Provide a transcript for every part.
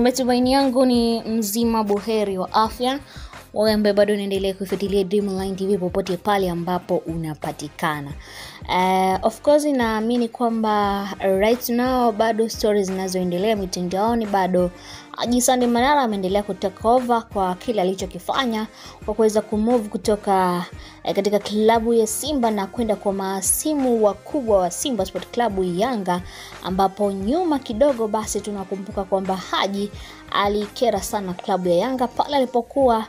Ni matumaini yangu ni mzima buheri wa afya, wewe ambaye bado unaendelea kufuatilia Dreamline TV popote pale ambapo unapatikana. Uh, of course naamini kwamba right now bado stories zinazoendelea mitandaoni bado Haji Sande Manara ameendelea kutake kwa kile alichokifanya kwa kuweza kumove kutoka eh, katika klabu ya Simba na kwenda kwa maasimu wakubwa wa Simba Sport Club Yanga, ambapo nyuma kidogo basi tunakumbuka kwamba Haji alikera sana klabu ya Yanga pale alipokuwa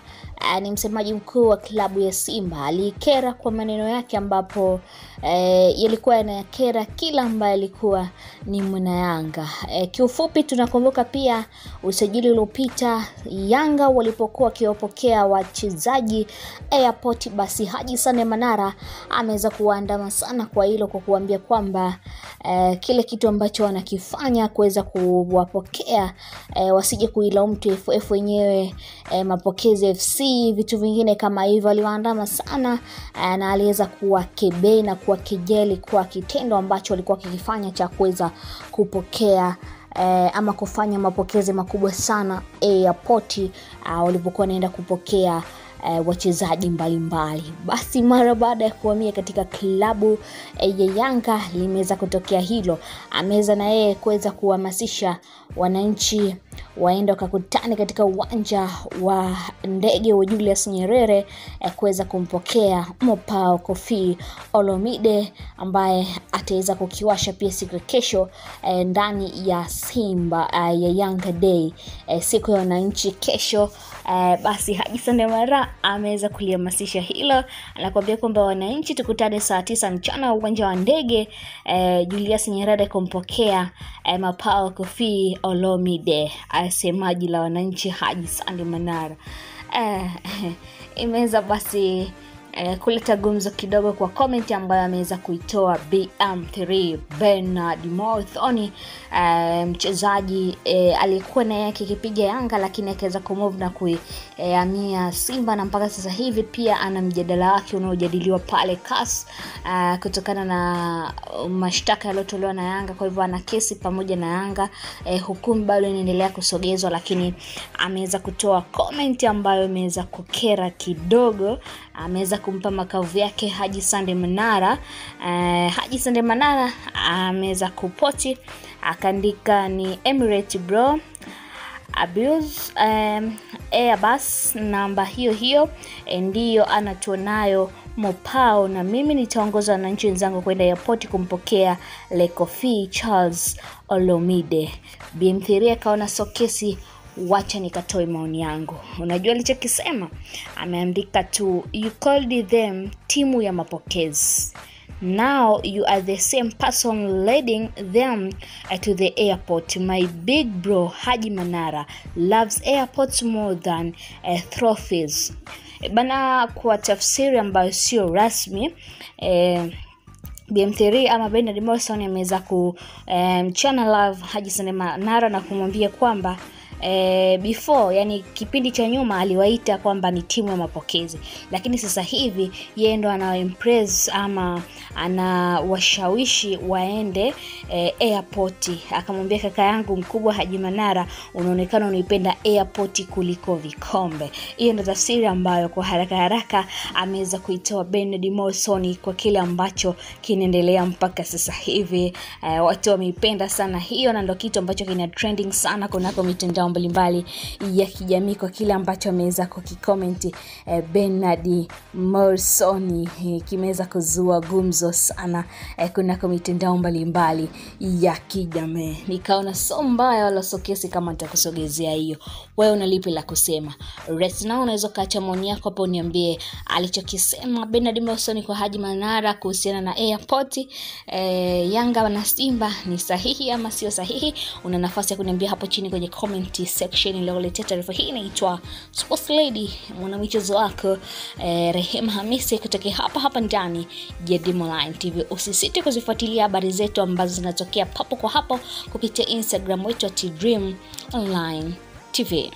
ni msemaji mkuu wa klabu ya Simba. Alikera kwa maneno yake ambapo eh, yalikuwa yanakera kila ambaye alikuwa ni mwana Yanga. Eh, kiufupi tunakumbuka pia usajili uliopita Yanga walipokuwa wakiwapokea wachezaji airport, basi Haji Sane Manara ameweza kuwaandama sana kwa hilo, kwa kuambia kwamba eh, kile kitu ambacho wanakifanya kuweza kuwapokea eh, wasije kuilaumu TFF wenyewe eh, Mapokezi FC vitu vingine kama hivyo, aliwaandama sana eh, na aliweza kuwakebei na kuwakejeli kwa kitendo ambacho alikuwa kikifanya cha kuweza kupokea eh, ama kufanya mapokezi makubwa sana airport uh, walipokuwa wanaenda kupokea eh, wachezaji mbalimbali. Basi mara baada ya kuhamia katika klabu eh, ya Yanga limeweza kutokea hilo, ameweza na yeye kuweza kuhamasisha wananchi waende wakakutane katika uwanja wa ndege wa Julius Nyerere eh, kuweza kumpokea Mopao Kofi Olomide ambaye ataweza kukiwasha pia siku ya kesho eh, ndani ya Simba eh, ya Yanga Day eh, siku ya wananchi kesho. Eh, basi Haji Sande Manara ameweza kulihamasisha hilo, anakuambia kwamba wananchi tukutane saa tisa mchana uwanja wa ndege eh, Julius Nyerere kumpokea eh, Mapao Kofi Olomide, semaji la wananchi Haji sandi Manara eh, imeweza basi eh, kuleta gumzo kidogo kwa comment ambayo ameweza kuitoa BM3 Bernard Morthoni eh, mchezaji eh, aliyekuwa na yake kipiga Yanga lakini akaweza kumove na kuhamia eh, Simba na mpaka sasa hivi pia ana mjadala wake unaojadiliwa pale CAS eh, kutokana na mashtaka yaliyotolewa na Yanga. Kwa hivyo ana kesi pamoja na Yanga eh, hukumu bado inaendelea kusogezwa, lakini ameweza kutoa comment ambayo imeweza kukera kidogo ameweza kumpa makavu yake Haji Sande Manara. Uh, Haji Sande Manara ameweza kupoti akaandika ni Emirate bro abuse um, Airbus namba hiyo hiyo ndiyo anatuonayo Mopao, na mimi nitaongoza wananchi wenzangu kwenda airport kumpokea Lekofi Charles Olomide. BM3 akaona sokesi wacha nikatoe maoni yangu. Unajua alichokisema? Ameandika tu you called them timu ya mapokezi now you are the same person leading them to the airport my big bro Haji Manara loves airports more than uh, trophies bana kwa tafsiri ambayo sio rasmi eh, BM3 ama benard Morrison ameweza kumchana um, channel love Haji sanema nara na kumwambia kwamba eh, before yani kipindi cha nyuma aliwaita kwamba ni timu ya mapokezi, lakini sasa hivi yeye ndo ana impress ama anawashawishi waende e, airport. Akamwambia kaka yangu mkubwa Haji Manara, unaonekana unaipenda airport kuliko vikombe. Hiyo ndo tafsiri ambayo kwa haraka haraka ameweza kuitoa Bernard Morrison kwa kile ambacho kinaendelea mpaka sasa hivi. E, watu wameipenda sana hiyo, na ndo kitu ambacho kina trending sana kunako mitandao mbalimbali ya kijamii kwa kile ambacho ameweza kukikomenti e, Bernard Morrison eh, kimeweza kuzua gumzo sana eh, kunako mitandao mbalimbali ya kijamii. Nikaona so mbaya wala so kesi kama nitakusogezea hiyo. Wewe una lipi la kusema? Right now unaweza ukaacha maoni yako hapo, uniambie alichokisema Bernard Morrison kwa Haji Manara kuhusiana na airport eh, Yanga na Simba ni sahihi ama sio sahihi? Una nafasi ya kuniambia hapo chini kwenye comment section iliyoletea taarifa hii. Inaitwa Sports Lady, mwanamichezo wako eh, Rehema Hamisi kutoka hapa hapa ndani ya Dreamline TV. Usisite kuzifuatilia habari zetu ambazo zinatokea papo kwa hapo kupitia Instagram wetu at Dream Online TV.